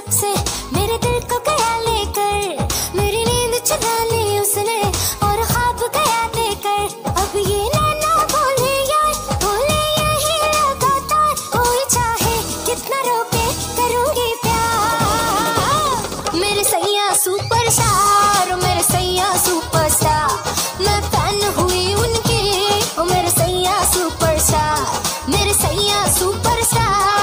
जब से मेरे दिल को गया लेकर। मेरी नींद चुरा ली उसने और खाब गया देकर अब ये नैना बोले यार, बोले यही लगातार। कोई चाहे कितना रोके करूँगी प्यार। मेरे सैया सुपरस्टार मेरे सैया सुपरस्टार मैं फ़ैन हुई उनकी, ओ मेरे सैया सुपरस्टार मेरे सैया सुपरस्टार